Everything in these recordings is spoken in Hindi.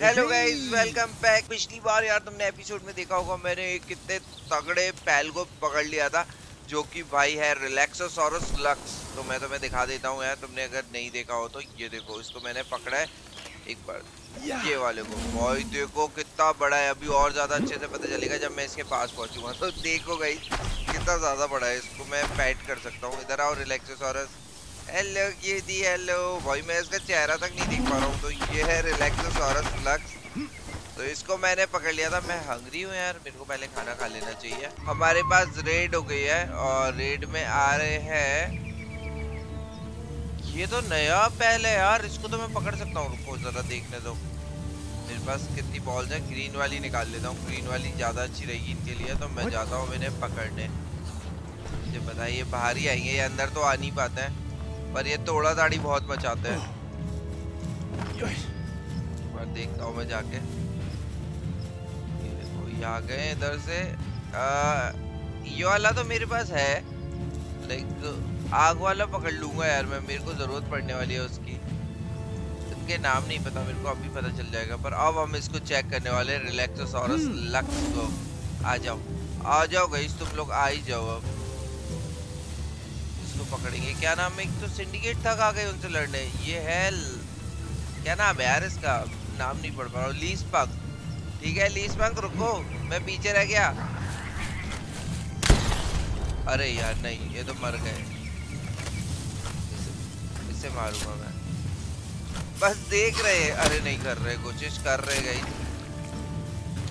हेलो गाइस वेलकम बैक पिछली बार यार तुमने एपिसोड में देखा होगा मैंने कितने तगड़े पैल को पकड़ लिया था जो कि भाई है रिलैक्सोसॉरस लक्स तो मैं तुम्हें दिखा देता हूँ यार तुमने अगर नहीं देखा हो तो ये देखो इसको मैंने पकड़ा है एक बार। ये वाले को। भाई देखो कितना बड़ा है अभी और ज़्यादा अच्छे से पता चलेगा जब मैं इसके पास पहुंचूँगा। तो देखो गाइस कितना ज़्यादा बड़ा है इसको मैं पैट कर सकता हूँ। इधर आओ रिलैक्सोसॉरस हेलो ये दी हेलो भाई मैं इसका चेहरा तक नहीं देख पा रहा हूँ तो ये है रिलैक्सोसॉरस लक्स तो इसको मैंने पकड़ लिया था मैं हंगरी हूँ यार मेरे को पहले खाना खा लेना चाहिए। हमारे पास रेड हो गई है और रेड में आ रहे हैं। ये तो नया पहले यार इसको तो मैं पकड़ सकता हूँ रुको जरा देखने दो। मेरे पास कितनी बॉल्स है ग्रीन वाली निकाल लेता हूँ ग्रीन वाली ज़्यादा अच्छी रहेगी इनके लिए तो मैं जाता हूँ इन्हें पकड़ने। मुझे बताइए बाहर ही आएँगे ये अंदर तो आ नहीं पाते हैं। पर ये तोड़ा दाढ़ी बहुत बचाते हैं। पर देखता हूँ मैं जाके। आ गए इधर से। आ, ये वाला तो मेरे पास है। लाइक आग वाला पकड़ लूँगा यार मैं मेरे को ज़रूरत पड़ने वाली है उसकी। इनके नाम नहीं पता मेरे को अभी पता चल जाएगा। पर अब हम इसको चेक करने वाले रिलैक्सोसॉरस लक्स को। आ जाओ। आ जाओ गई तुम लोग आ ही जाओ अब। पकड़ेंगे। क्या नाम है? एक तो सिंडिकेट तक आ गए उनसे लड़ने। ये है क्या नाम है यार इसका? नाम नहीं पढ़ पा रहा लीस पंक ठीक है, लीस पंक रुको। मैं पीछे रह गया। अरे यार, नहीं, ये तो मर गए। इसे मारूँगा मैं। बस देख रहे हैं। अरे नहीं कर रहे, कोशिश कर रहे गई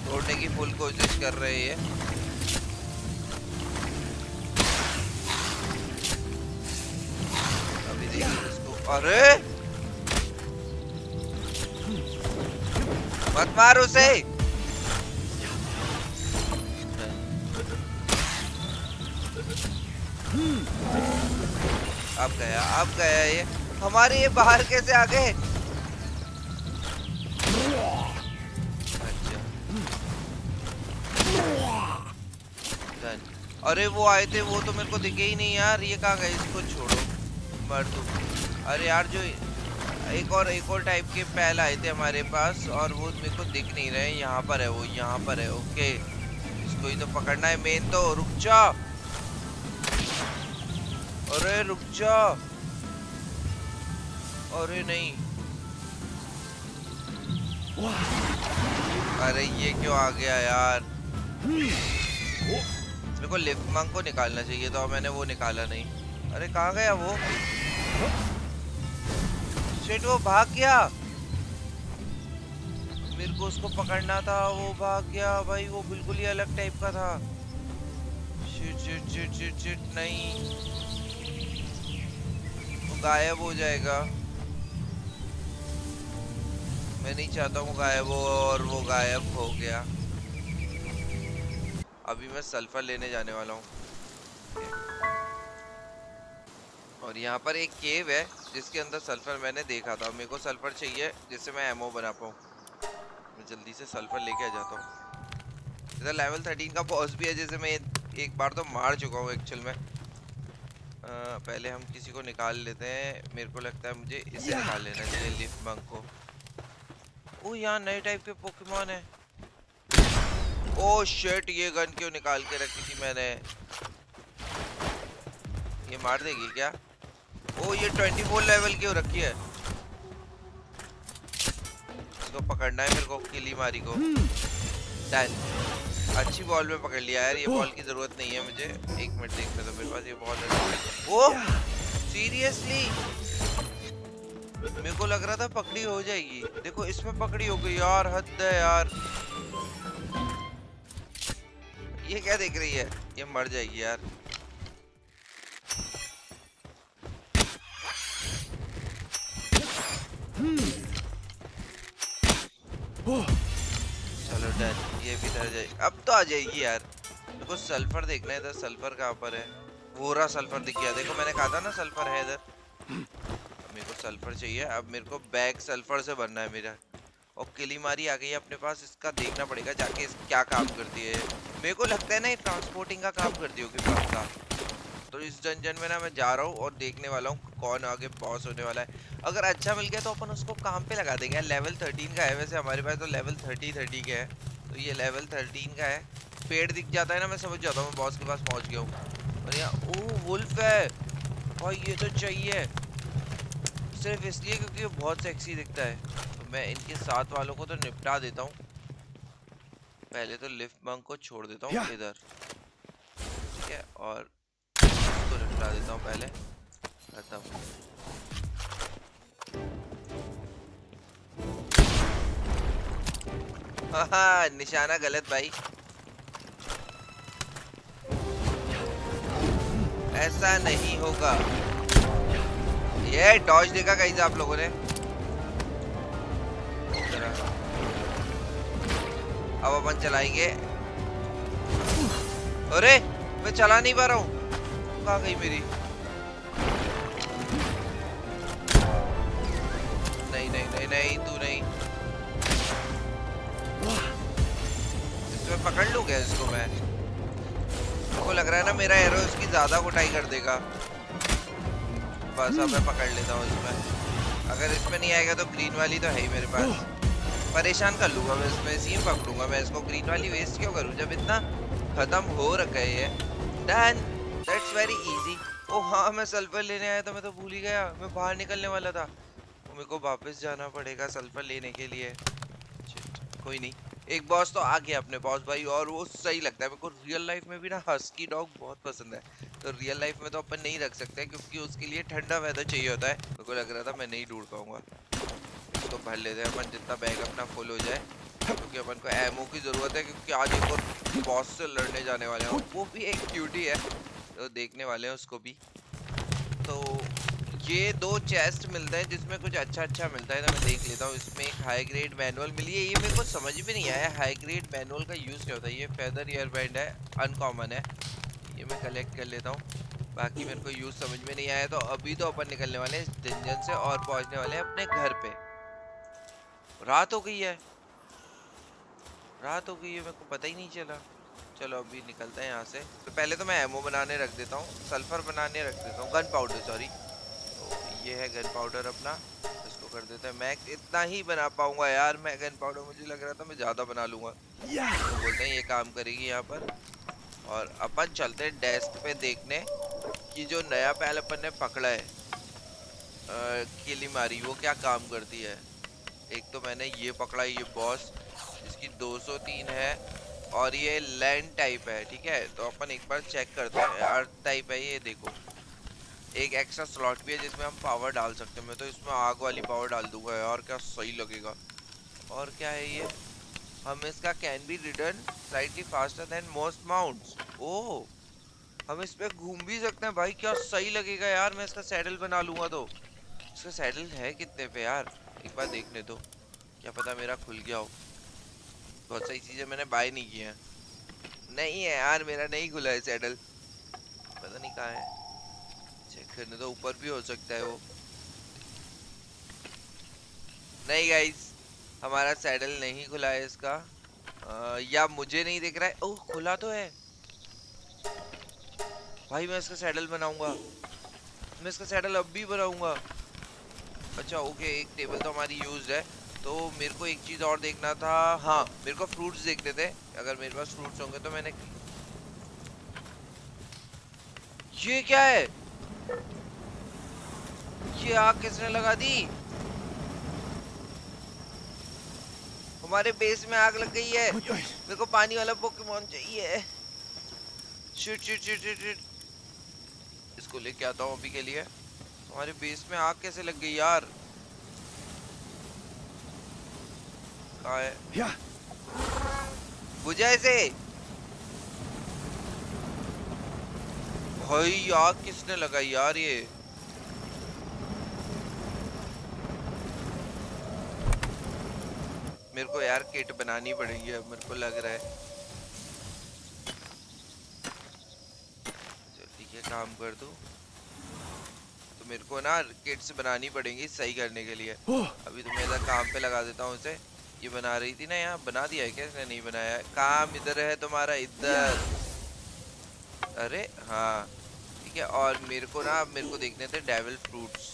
तोड़ने की फुल कोशिश कर रहे हैं अरे। मत मार उसे। अब गया अब गया ये। हमारे ये बाहर कैसे आ गए? अच्छा। अरे वो आए थे, वो तो मेरे को दिखे ही नहीं यार। ये कहा गए? इसको छोड़ो। मर तू अरे यार, जो एक और एक और टाइप के पहल आए थे हमारे पास और वो मेरे को दिख नहीं रहे यहाँ पर है वो, यहाँ पर है। ओके इसको ही तो पकड़ना है। मेन तो रुक जा। अरे, रुक जा। अरे, नहीं। अरे, ये क्यों आ गया यार? मेरे को लिफ्ट मंग को निकालना चाहिए तो मैंने वो निकाला नहीं। अरे, कहाँ गया वो? शिट वो भाग गया। मेरे को उसको पकड़ना था, वो भाग गया। भाई, वो बिल्कुल ही अलग टाइप का था। Shit shit shit shit shit, नहीं। वो गायब हो जाएगा। मैं नहीं चाहता हूँ गायब हो और वो गायब हो गया। अभी मैं सल्फ़र लेने जाने वाला हूँ। और यहाँ पर एक केव है जिसके अंदर सल्फ़र मैंने देखा था। मेरे को सल्फ़र चाहिए जिससे मैं एमओ बना पाऊँ। मैं जल्दी से सल्फ़र लेके आ जाता हूँ। इधर लेवल थर्टीन का बॉस भी है जैसे मैं एक बार तो मार चुका हूँ एक्चुअल में। आ, पहले हम किसी को निकाल लेते हैं। मेरे को लगता है मुझे इसे निकाल लेना चाहिए लिफ्ट बंक को। ओ यहाँ नए टाइप के पोकेमोन है। ओ शेट ये गन क्यों निकाल के रखी थी मैंने? ये मार देगी क्या? ओ ये 24 लेवल की हो रखी है? इसको पकड़ना है मेरे को किली मारी को। डन अच्छी बॉल में पकड़ लिया यार ये बॉल की ज़रूरत नहीं है मुझे। एक मिनट देखने दो मेरे पास ये बॉल है। ओ सीरियसली मेरे को लग रहा था पकड़ी हो जाएगी। देखो इसमें पकड़ी हो गई यार हद है यार। ये क्या देख रही है? ये मर जाएगी यार। अब तो आ जाएगी यार। देखो, सल्फ़र देखना है इधर, सल्फ़र कहाँ पर है? पूरा सल्फ़र दिख गया। देखो, मैंने कहा था ना सल्फ़र है इधर। मेरे को सल्फ़र चाहिए। अब मेरे को बैग सल्फ़र से बनना है मेरा। और किली मारी आ गई है अपने पास। इसका देखना पड़ेगा जाके इस क्या काम करती है। मेरे को लगता है ना, ये ट्रांसपोर्टिंग का काम करती होगी पक्का। तो इस जंजन में ना मैं जा रहा हूँ और देखने वाला हूँ कौन आगे बॉस होने वाला है। अगर अच्छा मिल गया तो अपन उसको काम पे लगा देंगे। लेवल थर्टीन का है वैसे हमारे पास तो लेवल थर्टी थर्टी के है। तो ये लेवल थर्टीन का है। पेड़ दिख जाता है ना मैं समझ जाता हूँ मैं बॉस के पास पहुँच गया हूँ। और यहाँ ओ वुल्फ है। भाई ये तो चाहिए। सिर्फ़ इसलिए क्योंकि वो बहुत सेक्सी दिखता है। तो मैं इनके साथ वालों को तो निपटा देता हूँ। पहले तो लिफ्ट बंक को छोड़ देता हूँ इधर। ठीक है और इसको निपटा देता हूँ पहले। खत्म। निशाना गलत भाई। ऐसा नहीं होगा। ये डॉज देखा कहीं आप लोगों ने? अब अपन चलाएँगे। अरे, मैं चला नहीं पा रहा हूँ। कहा गई मेरी। नहीं नहीं नहीं नहीं तू पकड़ लू क्या इसको मैं? को लग रहा है ना मेरा एरो इसकी ज़्यादा कुटाई कर देगा। बस अब मैं पकड़ लेता हूँ इसमें। अगर इसमें नहीं आएगा तो ग्रीन वाली तो है ही मेरे पास। परेशान कर लूँगा मैं इसमें, इसी में पकड़ूँगा मैं इसको। ग्रीन वाली वेस्ट क्यों करूँ? जब इतना खत्म हो रखा है ये। Done that's very easy oh हाँ मैं सल्फ़र लेने आया था, मैं तो भूल ही गया। मैं बाहर निकलने वाला था। मेरे को वापस जाना पड़ेगा सल्फ़र लेने के लिए। कोई नहीं। एक बॉस तो आ गया अपने बॉस भाई, और वो सही लगता है। मेरे को रियल लाइफ में भी ना हस्की डॉग बहुत पसंद है। तो रियल लाइफ में तो अपन नहीं रख सकते, क्योंकि उसके लिए ठंडा वेदर चाहिए होता है। मेरे को लग रहा था मैं नहीं ढूंढ पाऊँगा। इसको भर लेते हैं अपन, जितना बैग अपना फुल हो जाए। क्योंकि अपन को एमओ की ज़रूरत है, क्योंकि आज एक और बॉस से लड़ने जाने वाले हैं। वो भी एक क्यूटी है तो देखने वाले हैं उसको भी। तो ये दो चेस्ट मिलते हैं जिसमें कुछ अच्छा अच्छा मिलता है तो मैं देख लेता हूँ, इसमें एक हाई ग्रेड मैनुअल मिली है। ये मेरे को समझ भी नहीं आया हाई ग्रेड मैनुअल का यूज़ क्या होता है? ये फेदर ईयर बैंड है अनकॉमन है। ये मैं कलेक्ट कर लेता हूँ। बाकी मेरे को यूज़ समझ में नहीं आया तो अभी तो अपन निकलने वाले हैं जंजन से और पहुँचने वाले हैं अपने घर पर रात हो गई है। रात हो गई है, मेरे को पता ही नहीं चला। चलो, अभी निकलते हैं यहाँ से। तो पहले तो मैं एमओ बनाने रख देता हूँ सल्फ़र बनाने रख देता हूँ गन पाउडर सॉरी ये है गन पाउडर अपना इसको कर देते हैं। मैं इतना ही बना पाऊँगा यार मैं गन पाउडर मुझे लग रहा था मैं ज़्यादा बना लूँगा। तो बोलते हैं ये काम करेगी यहाँ पर। और अपन चलते हैं डेस्क पे देखने कि जो नया पहले अपन ने पकड़ा है किली मारी वो क्या काम करती है। एक तो मैंने ये पकड़ा ये बॉस जिसकी 203 है और ये लैंड टाइप है ठीक है? तो अपन एक बार चेक करते हैं अर्थ टाइप है ये देखो। एक एक्स्ट्रा स्लॉट भी है जिसमें हम पावर डाल सकते हैं। मैं तो इसमें आग वाली पावर डाल दूँगा यार क्या सही लगेगा। और क्या है ये? हम इसका can be ridden slightly faster than most mounts oh, हम इस पर घूम भी सकते हैं भाई, क्या सही लगेगा यार। मैं इसका सैडल बना लूँगा तो। इसका सैडल है कितने पे यार? एक बार देखने दो। क्या पता मेरा खुल गया हो। बहुत सही चीज़ें मैंने बाय नहीं की हैं। नहीं है यार, मेरा नहीं खुला है सैडल पता नहीं कहाँ है। करने तो ऊपर भी हो सकता है वो। नहीं गाइस हमारा सैडल नहीं खुला है इसका। आ, या मुझे नहीं दिख रहा है। ओह खुला तो है। भाई मैं इसका सैडल बनाऊँगा। मैं इसका सैडल अब भी बनाऊँगा। अच्छा ओके एक टेबल तो हमारी यूज़ है। तो मेरे को एक चीज़ और देखना था। हाँ मेरे को फ्रूट्स देखने थे। अगर मेरे पास फ्रूट्स होंगे तो मैंने ये क्या है? ये आग किसने लगा दी? हमारे बेस में आग लग गई है। मेरे को पानी वाला पोकेमोन चाहिए। Shit shit shit shit shit इसको लेके आता हूँ अभी के लिए। हमारे बेस में आग कैसे लग गई यार? कहा है? बुझा इसे? भाई आग किसने लगाई यार ये? मेरे को यार किट बनानी पड़ेगी अब मेरे को लग रहा है। ठीक है काम कर दो तो मेरे को ना किट्स बनानी पड़ेंगी सही करने के लिए। अभी तो मैं काम पे लगा देता हूँ उसे ये बना रही थी ना यहाँ बना दिया है क्या इसने? नहीं बनाया काम इधर है तुम्हारा इधर। अरे हाँ ठीक है और मेरे को ना मेरे को देखने थे डेविल फ्रूट्स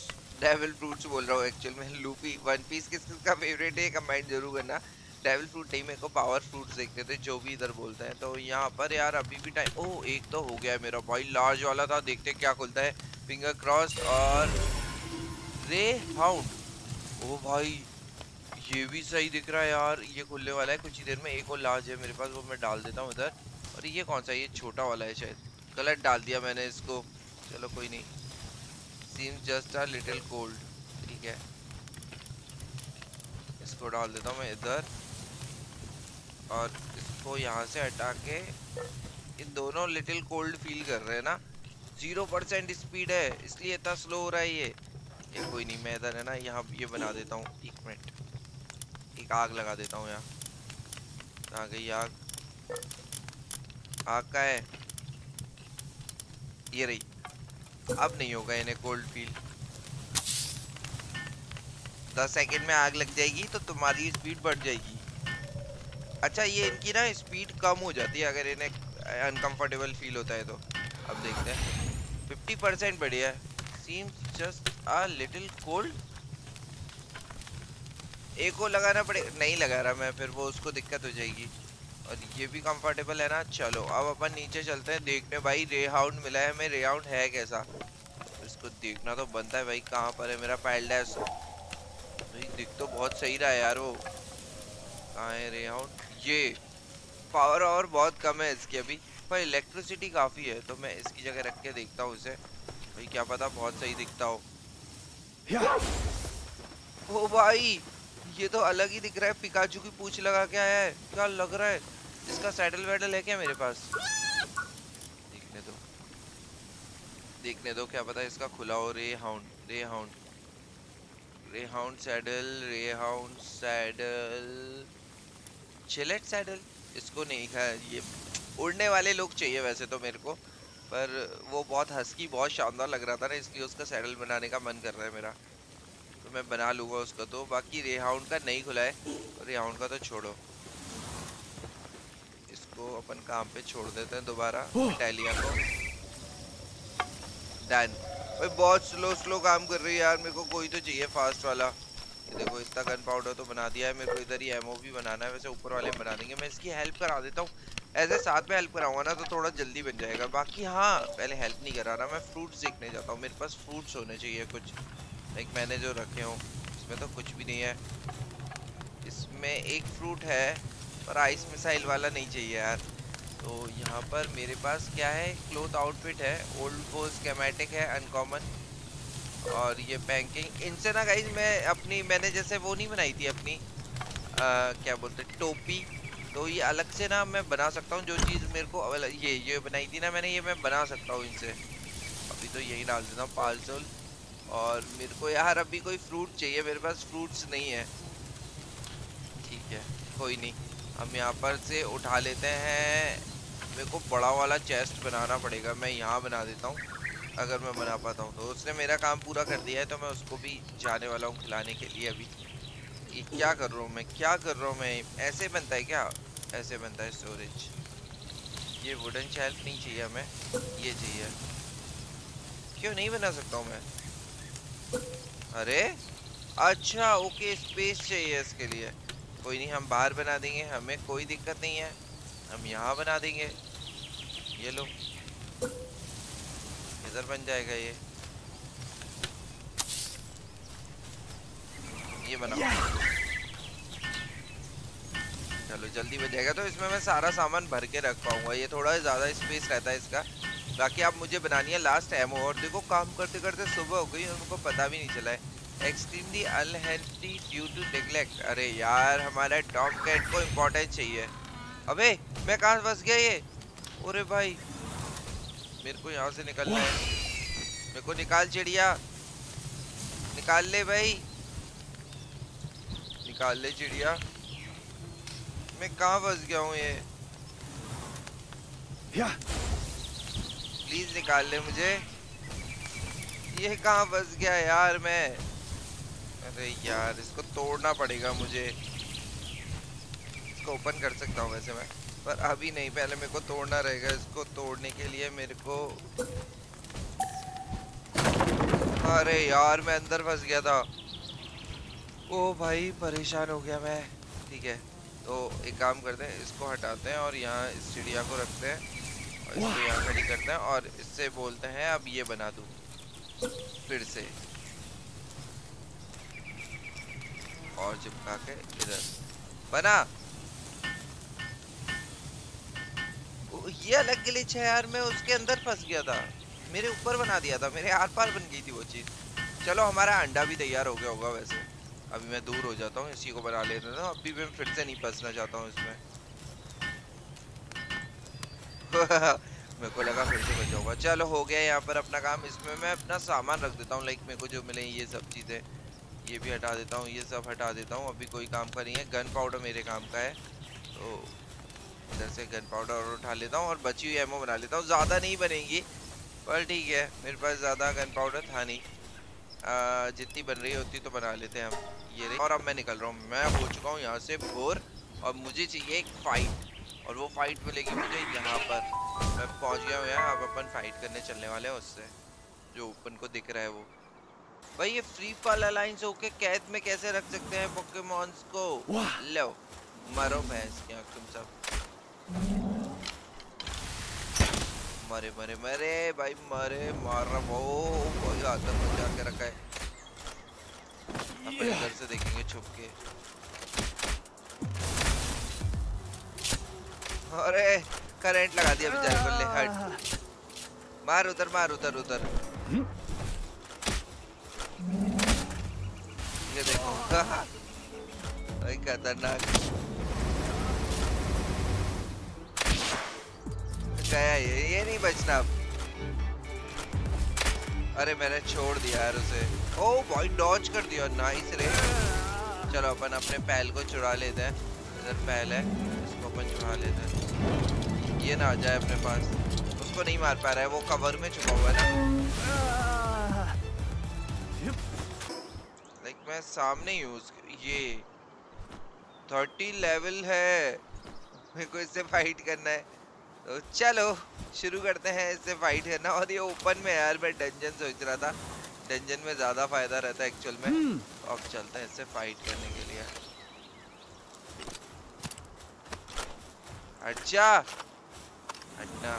डेविल फ्रूट्स बोल रहा हूँ एक्चुअल में। लूपी वन पीस किस किस का फेवरेट है कमेंट ज़रूर करना। डेविल फ्रूट नहीं, मेरे को पावर फ्रूट देखते थे, जो भी इधर बोलते हैं। तो यहाँ पर यार, अभी भी टाइम ओह एक तो हो गया मेरा भाई लार्ज वाला था, देखते क्या खुलता है। फिंगर क्रॉस और रे हाउंड ओ भाई, ये भी सही दिख रहा है यार, ये खुलने वाला है, कुछ ही देर में एक और लार्ज है मेरे पास, वो मैं डाल देता हूँ इधर और ये कौन सा ये छोटा वाला है शायद। गलत डाल दिया मैंने इसको। चलो कोई नहीं। Seems just a little cold ठीक है। इसको डाल देता हूँ मैं इधर। और इसको यहाँ से हटा के ये दोनों लिटिल कोल्ड फील कर रहे हैं ना। ज़ीरो परसेंट स्पीड है, इसलिए इतना स्लो हो रहा है ये। ये कोई नहीं, मैं इधर है ना, यहाँ ये बना देता हूँ, एक मिनट एक आग लगा देता हूँ यहाँ। कहाँ गई आग। आग का है? ये रही। अब नहीं होगा इन्हें कोल्ड फील दस सेकेंड में आग लग जाएगी तो तुम्हारी स्पीड बढ़ जाएगी। अच्छा ये इनकी ना स्पीड कम हो जाती है, अगर इन्हें अनकंफर्टेबल फील होता है तो। अब देखते हैं। फिफ्टी परसेंट बढ़िया है। Seems just a little cold एक को लगाना पड़े, नहीं लगा रहा मैं, फिर वो उसको दिक्कत हो जाएगी। और ये भी कंफर्टेबल है ना। चलो अब अपन नीचे चलते हैं देखने भाई रे हाउंड मिला है हमें। रे हाउंड है कैसा? इसको देखना तो बनता है भाई कहाँ पर है मेरा पैलडेस भाई दिख तो बहुत सही रहा है यार वो। कहाँ है रे हाउंड ये पावर और बहुत कम है इसकी अभी। पर इलेक्ट्रिसिटी काफ़ी है तो मैं इसकी जगह रख के देखता हूँ इसे। भाई क्या पता बहुत सही दिखता हो। ओ भाई ये तो अलग ही दिख रहा है। पिकाचू की पूछ लगा के आया है। क्या लग रहा है? इसका सैडल वैडल है क्या मेरे पास? देखने दो। देखने दो, क्या पता इसका खुला हो। रे hound ray hound ray hound saddle ray hound saddle Chillet saddle इसको नहीं खाया ये उड़ने वाले लोग चाहिए वैसे तो मेरे को। पर वो बहुत हंसकी बहुत शानदार लग रहा था ना, इसलिए उसका सैडल बनाने का मन कर रहा है मेरा। मैं बना लूँगा उसका तो। बाकी रेहाउंड का नहीं खुला है। रेहाउंड का तो छोड़ो। इसको अपन काम पे छोड़ देते हैं दोबारा इटालिया को। डन भाई बहुत स्लो स्लो काम कर रही है यार। मेरे को कोई तो चाहिए फास्ट वाला। ये देखो इतना गन पाउडर तो बना दिया है। मेरे को इधर ही एमओ भी बनाना है। वैसे ऊपर वाले बना देंगे। मैं इसकी हेल्प करा देता हूँ। ऐसे साथ में हेल्प कराऊँगा ना तो थोड़ा जल्दी बन जाएगा। बाकी हाँ पहले हेल्प नहीं करा रहा मैं फ्रूट्स देखने जाता हूँ। मेरे पास फ्रूट्स होने चाहिए कुछ। लाइक मैंने जो रखे हो इसमें तो कुछ भी नहीं है। इसमें एक फ्रूट है पर आइस मिसाइल वाला नहीं चाहिए यार। तो यहाँ पर मेरे पास क्या है? क्लोथ आउटफिट है ओल्ड वो स्केमेटिक है अनकॉमन और ये बैंकिंग इनसे ना गाइज़ मैं अपनी मैंने जैसे वो नहीं बनाई थी अपनी आ, क्या बोलते टोपी। तो ये अलग से ना मैं बना सकता हूँ जो चीज़ मेरे को ये ये बनाई थी ना मैंने ये मैं बना सकता हूँ इनसे। अभी तो यही डाल देता हूँ पालसोल और मेरे को यार अभी कोई फ्रूट चाहिए, मेरे पास फ्रूट्स नहीं है। ठीक है, कोई नहीं। हम यहाँ पर से उठा लेते हैं। मेरे को बड़ा वाला चेस्ट बनाना पड़ेगा, मैं यहाँ बना देता हूँ, अगर मैं बना पाता हूँ तो। उसने मेरा काम पूरा कर दिया है तो मैं उसको भी जाने वाला हूँ खिलाने के लिए अभी। ये क्या कर रहा हूँ मैं? क्या कर रहा हूँ मैं? ऐसे बनता है क्या? ऐसे बनता है स्टोरेज ये वुडन शेल्फ नहीं चाहिए हमें, ये चाहिए। क्यों नहीं बना सकता हूँ मैं? अरे? अच्छा ओके, स्पेस चाहिए इसके लिए। कोई नहीं, हम बाहर बना देंगे, हमें कोई दिक्कत नहीं है। हम यहाँ बना देंगे। ये लो। इधर बन जाएगा ये। ये बना। चलो, जल्दी बन जाएगा। तो इसमें मैं सारा सामान भर के रख पाऊँगा। ये थोड़ा ज़्यादा स्पेस रहता है इसका। बाकी आप मुझे बनानी है लास्ट एमओ और देखो काम करते करते सुबह हो गई, उनको पता भी नहीं चला है। Extremely unhealthy due to neglect अरे यार, हमारा टॉप कैट को इम्पोर्टेंस चाहिए। अबे, मैं कहाँ फंस गया ये? अरे भाई, मेरे को यहाँ से निकलना है। मेरे को निकाल चिड़िया। निकाल ले भाई। निकाल ले चिड़िया। मैं कहाँ फंस गया हूँ ये। प्लीज़ निकाल ले मुझे। ये कहाँ फंस गया यार मैं? अरे यार, इसको तोड़ना पड़ेगा मुझे। इसको ओपन कर सकता हूँ वैसे मैं, पर अभी नहीं, पहले मेरे को तोड़ना रहेगा। इसको तोड़ने के लिए मेरे को अरे यार, मैं अंदर फंस गया था। ओ भाई, परेशान हो गया मैं। ठीक है तो एक काम करते हैं, इसको हटाते हैं और यहाँ इस चिड़िया को रखते हैं। यहाँ खड़ी करते हैं और इससे बोलते हैं अब ये बना दूँ। फिर से। और चिपका के इधर। बना। ये अलग ग्लिच है यार मैं उसके अंदर फंस गया था। मेरे ऊपर बना दिया था मेरे आर पार बन गई थी वो चीज़। चलो हमारा अंडा भी तैयार हो गया होगा वैसे। अभी मैं दूर हो जाता हूँ इसी को बना लेता हूँ अभी मैं फिर से नहीं फंसना चाहता हूँ इसमें। मेरे को लगा फिर से बच जाऊँगा। चलो, हो गया यहाँ पर अपना काम। इसमें मैं अपना सामान रख देता हूँ लाइक मेरे को जो मिले ये सब चीज़ें। ये भी हटा देता हूँ, ये सब हटा देता हूँ। अभी कोई काम का नहीं है। गन पाउडर मेरे काम का है। तो इधर से गन पाउडर और उठा लेता हूँ और बची हुई एमओ बना लेता हूँ। ज़्यादा नहीं बनेगी, पर ठीक है। मेरे पास ज़्यादा गन पाउडर था नहीं। जितनी बन रही होती तो बना लेते हैं हम। ये और अब मैं निकल रहा हूँ। मैं हो चुका हूँ यहाँ से बोर। और मुझे चाहिए एक फाइट और वो फाइट मिलेगी मुझे यहाँ पर। मैं पहुँच गया हूँ यहाँ अब अपन फाइट करने चलने वाले हैं उससे जो अपन को दिख रहा है वो। भाई ये फ्री फॉल अलायंस होके कैद में कैसे रख सकते हैं पोकेमॉन्स को? लो मरो भैंस की आँख तुम सब। मरे मरे मरे भाई मरे मार रहा वो कोई आतंक मचा के रखा है। अपन इधर से देखेंगे छुप के। अरे करंट लगा दिया बेचारे को ले हट। मार उधर मार उधर उधर। ये देखो। भाई खतरनाक। गया ये ये नहीं बचना अब। अरे मैंने छोड़ दिया यार उसे। ओ भाई डॉज कर दिया। नाइस रे। चलो अपन अपने पैल को चुरा लेते हैं। इधर पैल है इसको अपन चुरा लेते हैं। ये ना आ जाए अपने पास। उसको नहीं मार पा रहा है वो कवर में छुपा हुआ है ना। लाइक मैं सामने यूज़ ये। थर्टी लेवल है। मेरे को इससे फाइट करना है। तो चलो शुरू करते हैं इससे फाइट करना। और ये ओपन में यार मैं डंजन सोच रहा था। डंजन में ज़्यादा फ़ायदा रहता है एक्चुअल में। Hmm. अब चलते हैं इससे फाइट करने के लिए। अच्छा! हटना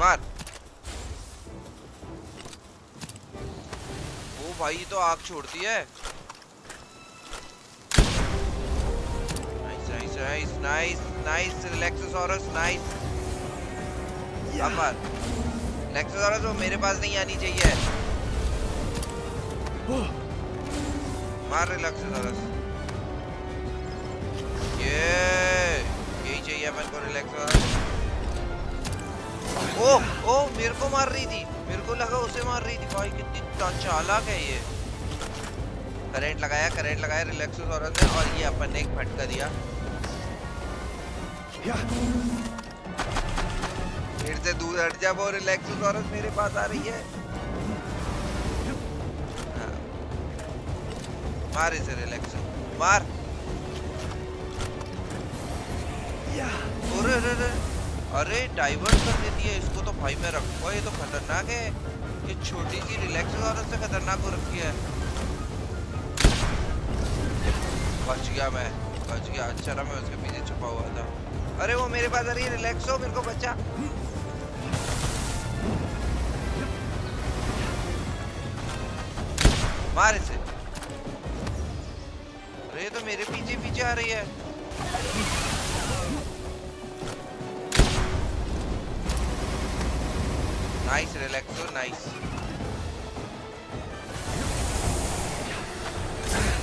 मार वो भाई तो आग छोड़ती है nice, nice, nice, Lexosaurus, nice. अमर, Lexosaurus वो मेरे पास नहीं आनी चाहिए. मार Lexosaurus. ये यही चाहिए अपन को Lexosaurus. ओ ओ मेरे को मार रही थी मेरे को लगा उसे मार रही थी भाई कितनी चालाक है ये करंट लगाया करंट लगाया रिलैक्स ने और ये अपन ने एक फटका दिया फिर से दूर हट जा वो रिलैक्सोसॉरस मेरे पास आ रही है हाँ। मार इसे रिलैक्सो मार अरे अरे अरे। अरे डाइवर्ट कर देती है इसको तो भाई, मैं रखूँगा। ये तो खतरनाक है। ये छोटी सी रिलैक्सोसॉरस से खतरनाक हो रखी है। बच गया मैं। बच गया। अच्छा ना मैं उसके पीछे छुपा हुआ था। अरे, वो मेरे पास आ रही है। रिलैक्स हो, मेरे को बच्चा मार इसे। अरे तो मेरे पीछे पीछे आ रही है। नाइस रिलैक्सो नाइस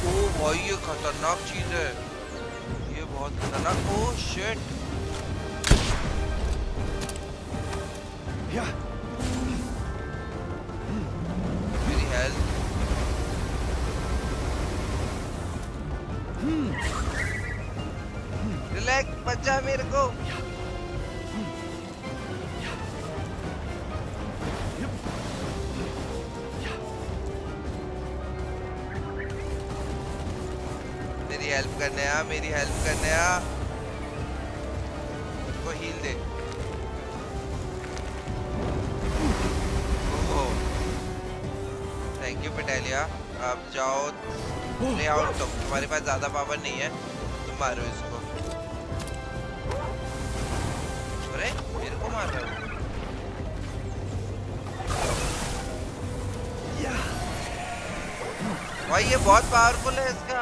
ओ भाई ये खतरनाक चीज़ है। ये बहुत खतरनाक। ओ शिट मेरी हेल्थ रिलैक्स बच्चा मेरे को। आ मेरी हेल्प करने आ। को हील दे। थैंक यू पेटेलिया अब जाओ ले आओ तुम तुम्हारे पास ज़्यादा पावर नहीं है, तुम मारो इसको। अरे, मेरे को मार रहा भाई ये बहुत पावरफुल है इसका।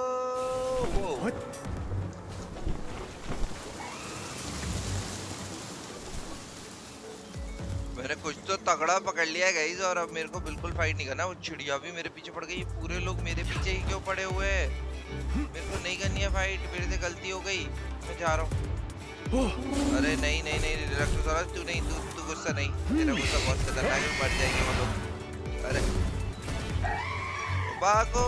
कुछ तो तगड़ा पकड़ लिया गाइस और अब मेरे को बिल्कुल फाइट नहीं करना। वो चिड़िया भी मेरे पीछे पड़ गई। पूरे लोग मेरे पीछे ही क्यों पड़े हुए हैं? मेरे को नहीं करनी है फाइट मेरे से गलती हो गई। मैं जा रहा हूँ। अरे नहीं नहीं नहीं रिलैक्स हो रहा तू नहीं, तू तू गुस्सा नहीं। तेरा गुस्सा बहुत खतरनाक है, मर जाएँगे वो लोग। अरे। भागो।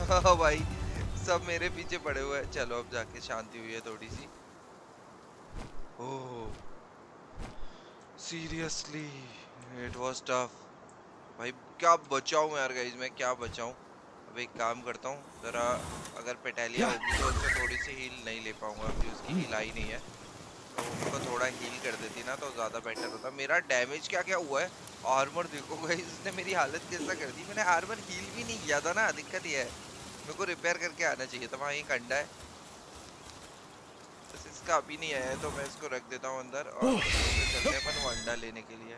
हाँ भाई, सब मेरे पीछे पड़े हुए हैं। चलो अब जाके शांति हुई है थोड़ी सी। Oh, seriously, it was tough. भाई क्या बचाऊं यार गाइस मैं क्या बचाऊं? अब एक काम करता हूँ ज़रा अगर पेटेलिया होगी तो उससे थोड़ी सी हील नहीं ले पाऊँगा अभी उसकी हील आई नहीं है। तो उसको थोड़ा हील कर देती ना तो ज़्यादा बेटर होता। मेरा डैमेज क्या क्या हुआ है? आर्मर देखो गाइस इसने मेरी हालत कैसा कर दी? मैंने आर्मर हील भी नहीं किया था ना दिक्कत ये है। मेरे को रिपेयर करके आना चाहिए था वहाँ एक अंडा है। इसका अभी नहीं आया है तो मैं इसको रख देता हूँ अंदर और चलते हैं अपन वंडा लेने के लिए।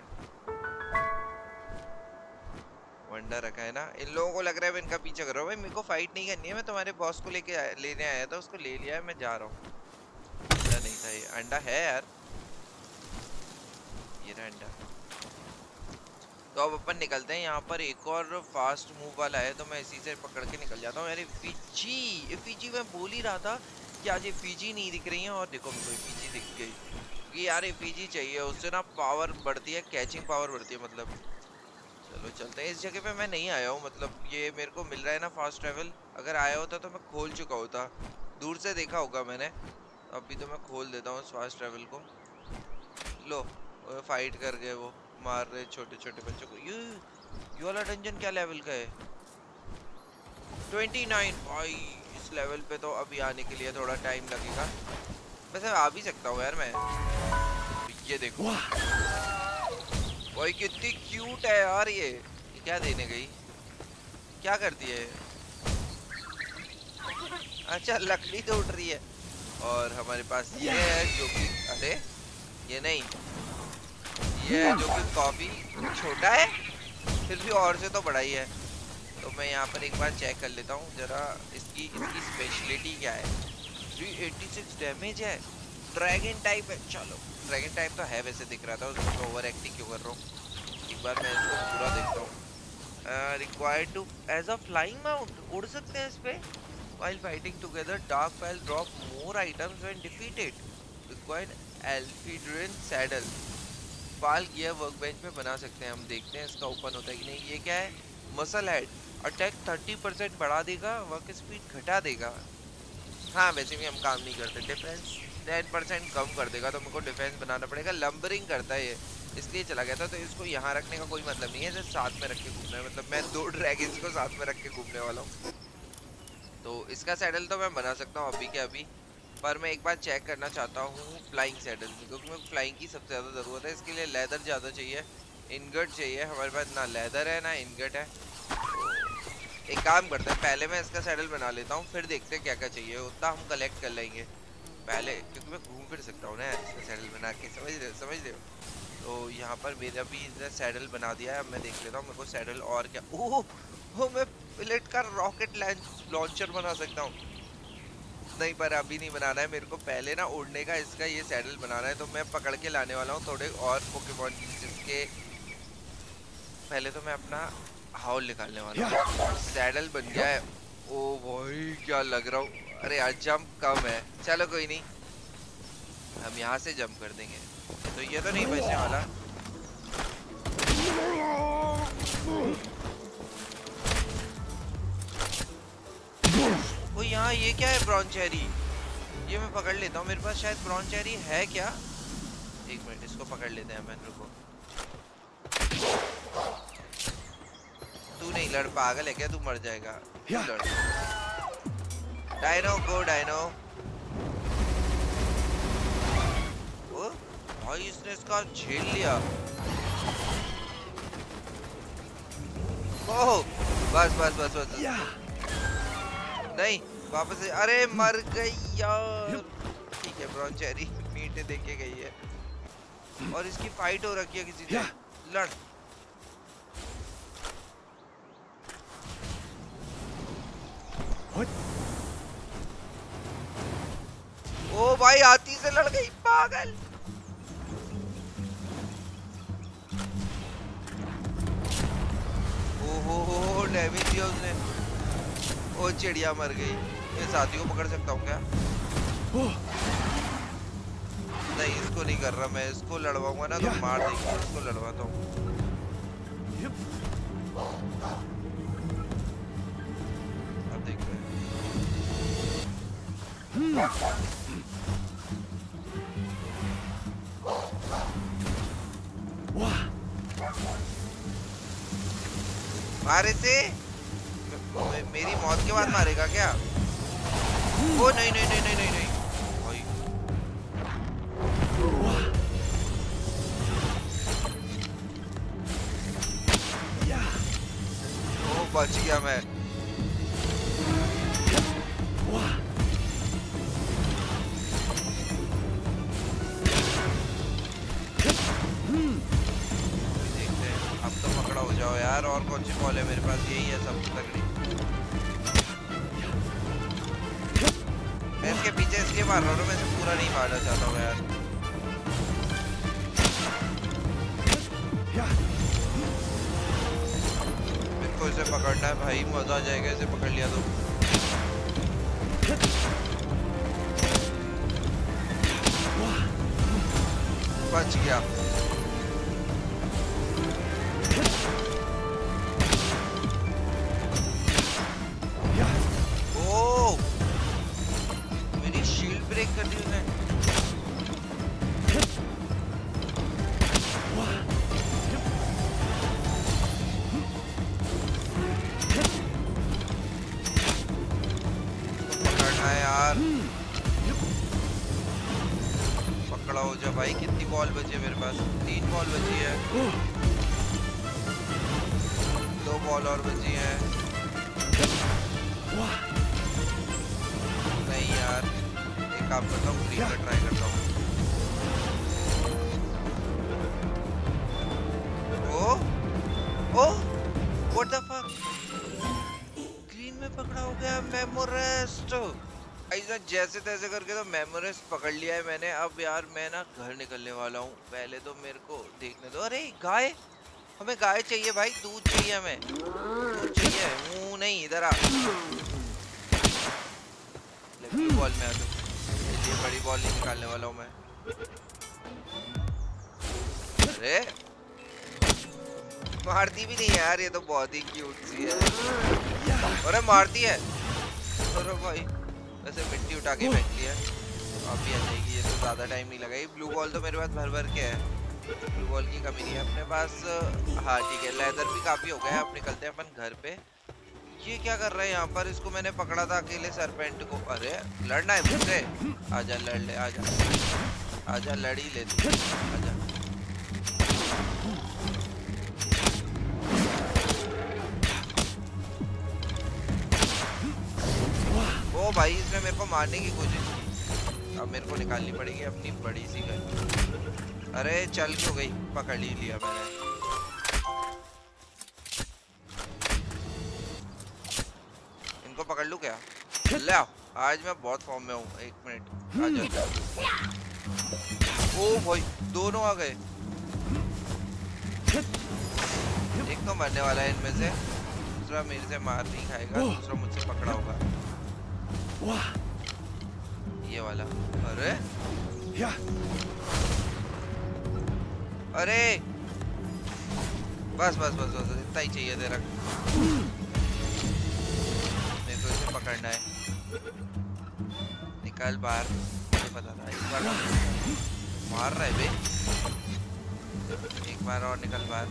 वंडा रखा है ना? इन लोगों को लग रहा है मैं इनका पीछे कर रहा हूँ। भाई मेरे को फाइट नहीं करनी है। मैं तुम्हारे बॉस को लेके लेने आया था उसको ले लिया है मैं जा रहा हूँ। अंडा नहीं था ये। अंडा है यार। ये रहा अंडा। तो अब अपन निकलते हैं यहाँ पर। एक और फास्ट मूव वाला है तो मैं इसी से पकड़ के निकल जाता हूँ। यार फीजी फीजी मैं बोल ही रहा था। कि आज ये पीजी नहीं दिख रही है और देखो मेरे पीजी दिख गई। क्योंकि यार ये पीजी चाहिए, उससे ना पावर बढ़ती है कैचिंग पावर बढ़ती है मतलब। चलो चलते हैं, इस जगह पे मैं नहीं आया हूँ मतलब ये मेरे को मिल रहा है ना फास्ट ट्रैवल अगर आया होता तो मैं खोल चुका होता। दूर से देखा होगा मैंने। अभी तो मैं खोल देता हूँ फास्ट ट्रैवल को। लो फाइट कर गए वो, मार रहे छोटे छोटे बच्चों को। यू यू वाला डंजन क्या लेवल का है? 29 भाई। लेवल पे तो अभी आने के लिए थोड़ा टाइम लगेगा। वैसे आ भी सकता हूँ यार मैं। ये देखो। भाई कितनी क्यूट है यार ये। क्या देने गई? क्या करती है? अच्छा लकड़ी तो उठ रही है। और हमारे पास ये है जो कि अरे ये नहीं। ये जो कि कॉफ़ी छोटा है फिर भी और से तो बड़ा ही है। तो मैं यहाँ पर एक बार चेक कर लेता हूँ, जरा इसकी इसकी स्पेशलिटी क्या है। 386 डैमेज है। ड्रैगन टाइप है। चलो ड्रैगन टाइप तो है वैसे दिख रहा था, उसको ओवर एक्टिंग क्यों कर रहा हूँ? एक बार मैं इसको पूरा देखता हूँ। Required to as a flying mount उड़ सकते हैं इस पर while fighting together, dark pal drop more items when defeated. Required alphidrin saddle. Pal gear workbench में बना सकते हैं, हम देखते हैं इसका ओपन होता है कि नहीं। ये क्या है? मसल हेड अटैक 30 परसेंट बढ़ा देगा वर्क स्पीड घटा देगा। हाँ वैसे भी हम काम नहीं करते डिफेंस 10 परसेंट कम कर देगा तो मेरे को डिफेंस बनाना पड़ेगा। लंबरिंग करता है ये, इसलिए चला गया था तो इसको यहाँ रखने का कोई मतलब नहीं है जैसे साथ में रख के घूमना है। मतलब मैं दो ड्रैगन्स को साथ में रख के घूमने वाला हूँ। तो इसका सैडल तो मैं बना सकता हूँ अभी के अभी, पर मैं एक बार चेक करना चाहता हूँ फ्लाइंग सैडल की, क्योंकि मैं फ्लाइंग की सबसे ज़्यादा ज़रूरत है। इसके लिए लेदर ज़्यादा चाहिए इनगट चाहिए। हमारे पास ना लेदर है, ना इनगट है। एक काम करते हैं, पहले मैं इसका सैडल बना लेता हूँ, फिर देखते हैं क्या क्या चाहिए। उतना हम कलेक्ट कर लेंगे। पहले, क्योंकि मैं घूम फिर सकता हूँ ना इसका सैडल बना के, समझ रहे समझ रहे तो यहाँ पर मेरा भी इसने सैडल बना दिया है, मैं देख लेता हूँ मेरे को सैडल और क्या। ओह हो मैं प्लेट का रॉकेट लॉन्चर बना सकता हूँ। नहीं, पर अभी नहीं बनाना है, मेरे को पहले ना उड़ने का इसका ये सैडल बनाना है तो मैं पकड़ के लाने वाला हूँ थोड़े और पोकेमॉन जिसके पहले तो मैं अपना हाउल निकालने वाला। हूँ सैडल बन गया है। ओ भाई क्या लग रहा हूँ। अरे यार जंप कम है। चलो कोई नहीं। हम यहाँ से जंप कर देंगे। तो ये तो नहीं बचने वाला। यहाँ ये क्या है ब्राउन चेरी ये मैं पकड़ लेता हूँ। मेरे पास शायद ब्राउन चेरी है क्या? एक मिनट इसको पकड़ लेते हैं मैन रुको तू नहीं लड़ पागल है क्या? तू मर जाएगा। डायनो गो डायनो ओ भाई इसने इसका झेल लिया। ओह बस बस बस बस, बस। नहीं वापस अरे मर गई यार। ठीक है ब्राउन चेरी मीट देख के गई है। और इसकी फाइट हो रखी है किसी से लड़। ओ भाई हाथी से लड़ गई पागल। ओहो डैमेज दिया उसने। ओ चिड़िया मर गई। मैं साथी को पकड़ सकता हूँ क्या? नहीं इसको नहीं कर रहा मैं। इसको लड़वाऊँगा ना तो मार देंगे। इसको लड़वाता हूँ। मारे से? मेरी मौत के बाद मारेगा क्या? ओ, नहीं नहीं नहीं नहीं नहीं नहीं। बच गया मैं। मज़ा आ जाएगा इसे पकड़ा हो गया मेमोरेस्ट ऐसा जैसे तैसे करके तो मेमोरेस्ट पकड़ लिया है मैंने। अब यार मैं ना घर निकलने वाला हूँ। पहले तो मेरे को देखने दो। अरे, गाय? हमें गाय चाहिए भाई। दूध चाहिए हमें। दूध चाहिए। मुँह नहीं, इधर आ। बॉल में आ तो ये बड़ी बॉल नहीं निकालने वाला हूँ मैं। अरे। मारती भी नहीं यार, ये तो बहुत ही क्यूट सी है। अरे मारती है। अरे भाई वैसे मिट्टी उठा के फेंक लिया अब भी आ जाएगी ये तो ज़्यादा टाइम नहीं लगा ये ब्लू बॉल तो मेरे पास भर भर के है। ब्लू बॉल की कमी नहीं है। अपने पास हाँ ठीक है। लेदर भी काफ़ी हो गया है। अब निकलते हैं अपन घर पे। ये क्या कर रहा है यहाँ पर? इसको मैंने पकड़ा था अकेले सरपेंट को। अरे लड़ना है मुझसे। आजा लड़ ले आजा। आजा लड़ी ले तू। आजा। भाई इसने मेरे को मारने की कोशिश की। अब मेरे को निकालनी पड़ेगी अपनी बड़ी सी गन। अरे, चल क्यों गई? पकड़ ही लिया मैंने। इनको पकड़ लूँ क्या? ले आओ, आज मैं बहुत फॉर्म में हूँ। एक मिनट ओ भाई, दोनों आ गए। एक तो मरने वाला है इनमें से। दूसरा मेरे से मार नहीं खाएगा, दूसरा मुझसे पकड़ा होगा। ये वाला। अरे। या। अरे। बस बस बस बस इतना ही चाहिए तेरा। मेरे को इसे पकड़ना है। निकल बाहर। मुझे पता था एक बार। मार रहा है बे। एक बार और निकल बाहर।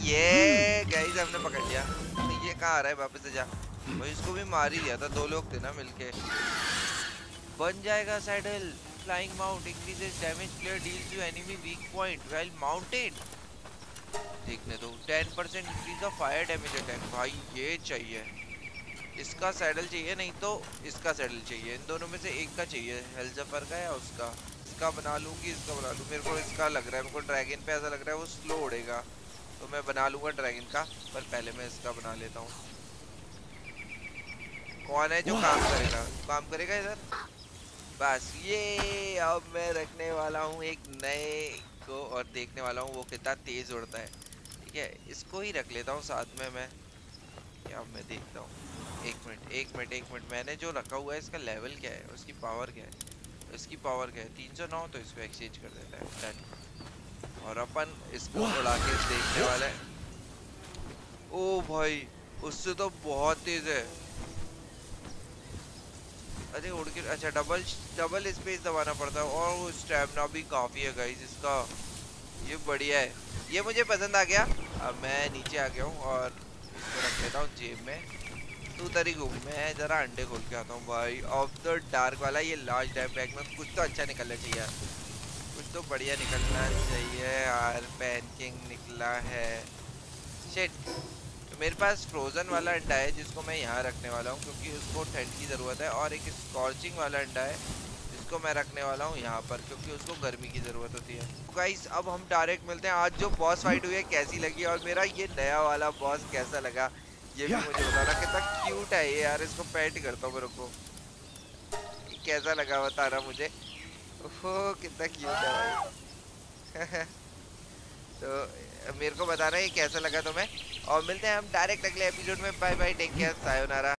ये गाइस हमने पकड़ लिया। ये कहाँ आ रहा है? वापस से जा। भाई इसको भी मार ही दिया था, दो लोग थे ना मिलके। बन जाएगा saddle flying mount increases damage player deals to enemy weak point while mounted देखने दो 10% increase of fire damage attack भाई, ये चाहिए। इसका सैडल चाहिए, नहीं तो इसका सैडल चाहिए। इन दोनों में से एक का चाहिए हेल्जफर का या उसका? इसका बना लूँ कि इसका बना लूँ। मेरे को इसका लग रहा है, मेरे को ड्रैगन पे ऐसा लग रहा है, वो स्लो उड़ेगा। तो मैं बना लूँगा ड्रैगन का, पर पहले मैं इसका बना लेता हूँ। कौन है जो काम करेगा? काम करेगा इधर? बस ये अब मैं रखने वाला हूँ एक नए को और देखने वाला हूँ वो कितना तेज उड़ता है। ठीक है इसको ही रख लेता हूँ साथ में मैं। क्या मैं देखता हूँ। एक मिनट एक मिनट एक मिनट। मैंने जो रखा हुआ है इसका लेवल क्या है? उसकी पावर क्या है? इसकी पावर क्या है? तीन सौ नौ तो इसको एक्सचेंज कर देता है। डन और अपन इसको उड़ा के देखने वाले ओ भाई उससे तो बहुत तेज है। अरे उड़ के अच्छा डबल डबल स्पेस दबाना पड़ता है और वो स्टेमिना भी काफ़ी है गाइस इसका। ये बढ़िया है। ये मुझे पसंद आ गया। अब मैं नीचे आ गया हूँ और इसको रख लेता हूँ जेब में। तू तरी घूम मैं जरा अंडे खोल के आता हूँ भाई। ऑफ़ द डार्क वाला, ये लार्ज टाइप बैग में कुछ तो अच्छा निकलना चाहिए यार। कुछ तो बढ़िया निकलना चाहिए यार। पैनकिंग निकला है। शिट मेरे पास फ्रोज़न वाला अंडा है जिसको मैं यहाँ रखने वाला हूँ क्योंकि उसको ठंड की ज़रूरत है और एक स्कॉर्चिंग वाला अंडा है जिसको मैं रखने वाला हूँ यहाँ पर क्योंकि उसको गर्मी की ज़रूरत होती है। गाइस अब हम डायरेक्ट मिलते हैं। आज जो बॉस फाइट हुई है कैसी लगी? और मेरा ये नया वाला बॉस कैसा लगा ये भी मुझे बताना। कितना क्यूट है ये यार इसको पैट करता हूँ मेरे को। कैसा लगा बताना मुझे। ओहो कितना क्यूट है भाई। तो मेरे को बताना ये कैसा लगा तुम्हें? और मिलते हैं हम डायरेक्ट अगले एपिसोड में। Bye bye take care sayonara